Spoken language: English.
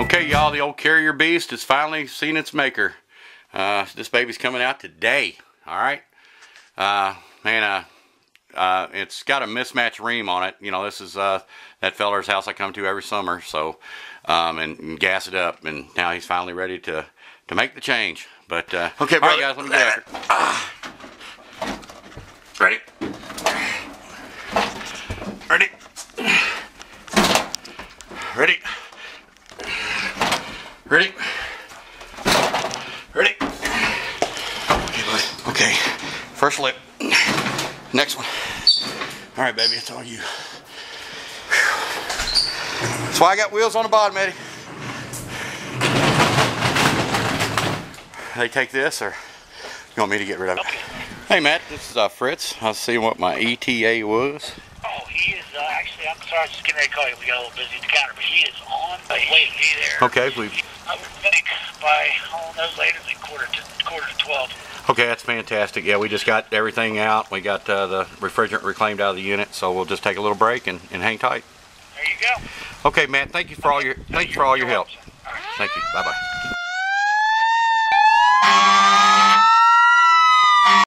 Okay, y'all, the old carrier beast has finally seen its maker. Uh, this baby's coming out today. All right, uh, man. Uh, uh, it's got a mismatched Rheem on it. You know, this is uh, that feller's house I come to every summer. So, um, and, and gas it up, and now he's finally ready to to make the change. But uh, Okay, all right, brother. guys, let me get after. Ready? Ready? Ready? Ready? Ready? Okay. Okay, first lip. Next one. All right, baby, it's all you. That's why I got wheels on the bottom, Eddie. They take this, or you want me to get rid of it? Hey, Matt, this is uh, Fritz. I was seeing what my ETA was. Oh, is actually. I'm sorry, I was just getting ready to call you. We got a little busy at the counter, but he is on the way to be there. Okay, we. I would think by oh, no later than quarter to quarter to twelve. Okay, that's fantastic. Yeah, we just got everything out. We got uh, the refrigerant reclaimed out of the unit, so we'll just take a little break and, and hang tight. There you go. Okay, Matt. Thank you for all your thank you for all your help. All right. Thank you. Bye bye.